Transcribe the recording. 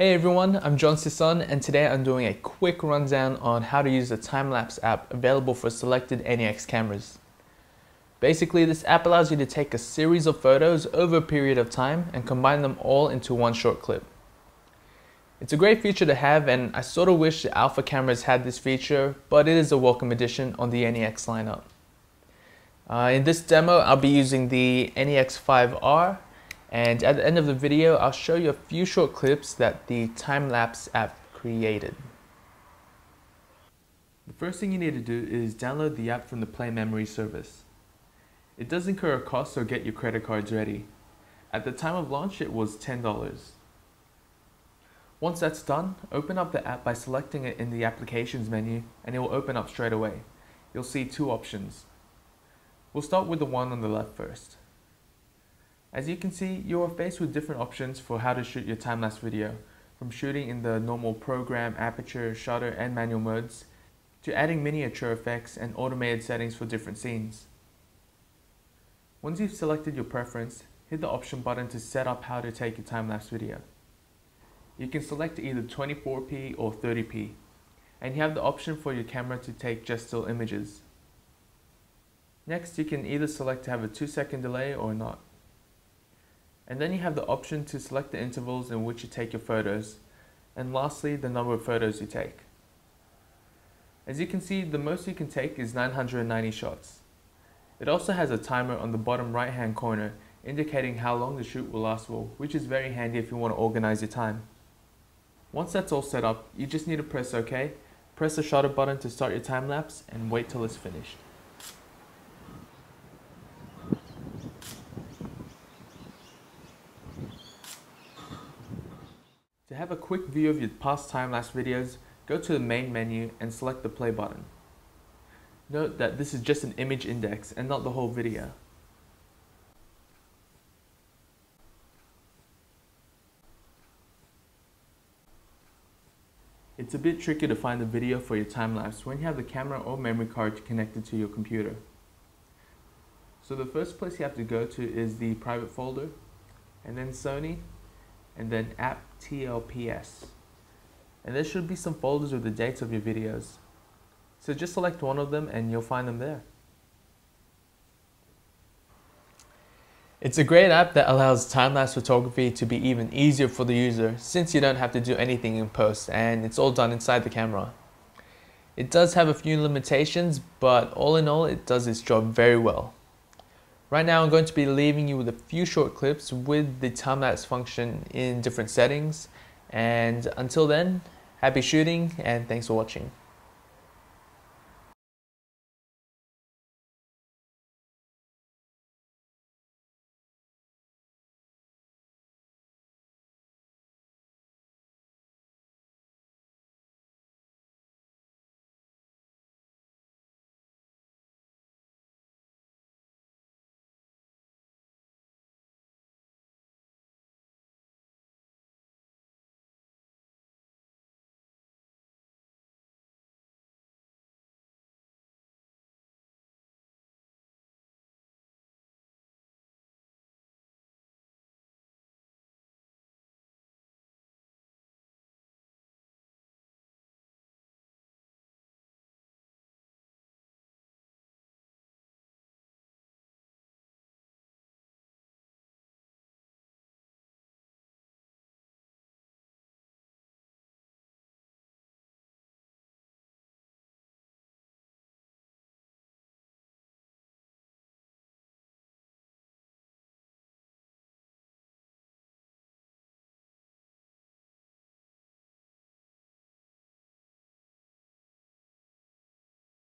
Hey everyone, I'm John Sison and today I'm doing a quick rundown on how to use the time-lapse app available for selected NEX cameras. Basically, this app allows you to take a series of photos over a period of time and combine them all into one short clip. It's a great feature to have and I sort of wish the alpha cameras had this feature, but it is a welcome addition on the NEX lineup. Uh, in this demo, I'll be using the NEX-5R and at the end of the video, I'll show you a few short clips that the time-lapse app created. The first thing you need to do is download the app from the PlayMemories service. It does incur a cost, so get your credit cards ready. At the time of launch, it was $10. Once that's done, open up the app by selecting it in the Applications menu and it will open up straight away. You'll see two options. We'll start with the one on the left first. As you can see, you are faced with different options for how to shoot your time-lapse video, from shooting in the normal program, aperture, shutter, and manual modes, to adding miniature effects and automated settings for different scenes. Once you've selected your preference, hit the option button to set up how to take your time-lapse video. You can select either 24p or 30p, and you have the option for your camera to take just still images. Next, you can either select to have a 2 second delay or not. And then you have the option to select the intervals in which you take your photos. And lastly, the number of photos you take. As you can see, the most you can take is 990 shots. It also has a timer on the bottom right hand corner indicating how long the shoot will last for, which is very handy if you want to organize your time. Once that's all set up, you just need to press OK, press the shutter button to start your time lapse, and wait till it's finished. To have a quick view of your past time-lapse videos, go to the main menu and select the play button. Note that this is just an image index and not the whole video. It's a bit tricky to find the video for your time-lapse when you have the camera or memory card connected to your computer. So the first place you have to go to is the private folder, and then Sony, and then app TLPS. And there should be some folders with the dates of your videos. So just select one of them and you'll find them there. It's a great app that allows time-lapse photography to be even easier for the user since you don't have to do anything in post and it's all done inside the camera. It does have a few limitations, but all in all, it does its job very well. Right now I'm going to be leaving you with a few short clips with the time-lapse function in different settings. And until then, happy shooting and thanks for watching.